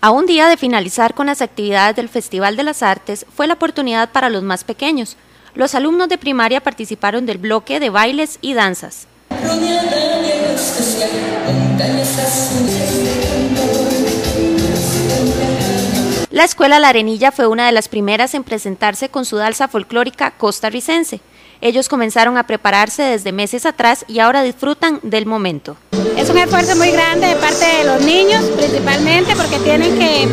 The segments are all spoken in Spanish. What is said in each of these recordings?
A un día de finalizar con las actividades del Festival de las Artes, fue la oportunidad para los más pequeños. Los alumnos de primaria participaron del bloque de bailes y danzas. La Escuela La Arenilla fue una de las primeras en presentarse con su danza folclórica costarricense. Ellos comenzaron a prepararse desde meses atrás y ahora disfrutan del momento. Es un esfuerzo muy grande de parte de los niños, principalmente porque tienen que,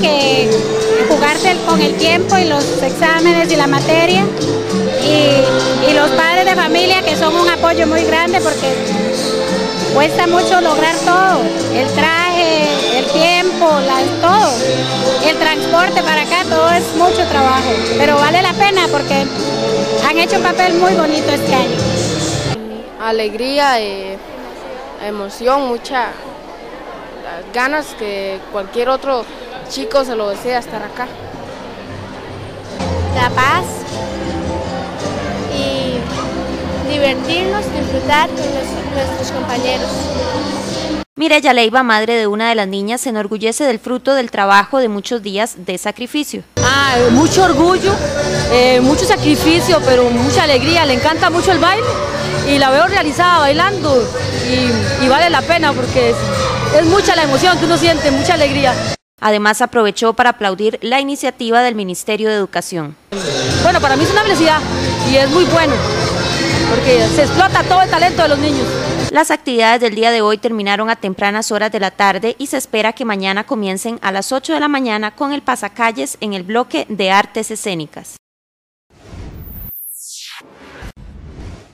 que jugarse con el tiempo y los exámenes y la materia. Y, y los padres de familia que son un apoyo muy grande porque cuesta mucho lograr todo, el traje, el tiempo, la, todo, transporte para acá, todo es mucho trabajo, pero vale la pena porque han hecho un papel muy bonito este año. Alegría, eh, emoción, mucha ganas que cualquier otro chico se lo desea estar acá. La paz y divertirnos, disfrutar con nuestros compañeros. Mireya Leiva, madre de una de las niñas, se enorgullece del fruto del trabajo de muchos días de sacrificio. Ah, mucho orgullo, eh, mucho sacrificio, pero mucha alegría. Le encanta mucho el baile y la veo realizada bailando y, vale la pena porque es, es mucha la emoción que uno siente, mucha alegría. Además aprovechó para aplaudir la iniciativa del Ministerio de Educación. Bueno, para mí es una felicidad y es muy bueno porque se explota todo el talento de los niños. Las actividades del día de hoy terminaron a tempranas horas de la tarde y se espera que mañana comiencen a las 8 de la mañana con el pasacalles en el bloque de artes escénicas.